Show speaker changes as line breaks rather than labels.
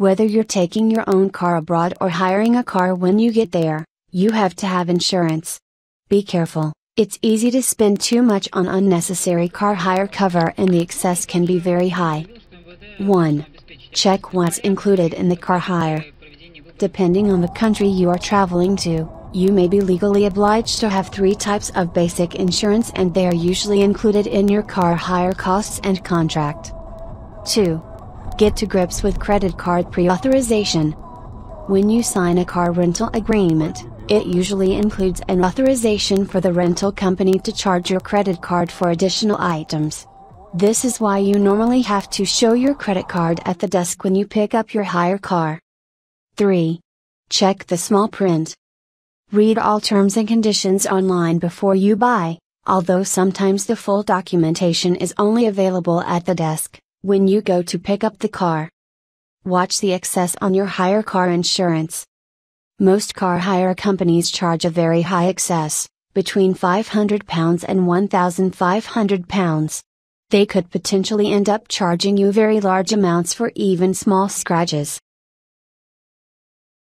Whether you're taking your own car abroad or hiring a car when you get there, you have to have insurance. Be careful, it's easy to spend too much on unnecessary car hire cover and the excess can be very high. 1. Check what's included in the car hire. Depending on the country you are traveling to, you may be legally obliged to have three types of basic insurance and they are usually included in your car hire costs and contract. 2. Get to grips with credit card pre-authorization. When you sign a car rental agreement, it usually includes an authorization for the rental company to charge your credit card for additional items. This is why you normally have to show your credit card at the desk when you pick up your hire car. 3. Check the small print. Read all terms and conditions online before you buy, although sometimes the full documentation is only available at the desk, when you go to pick up the car. Watch the excess on your hire car insurance. Most car hire companies charge a very high excess, between £500 and £1,500. They could potentially end up charging you very large amounts for even small scratches.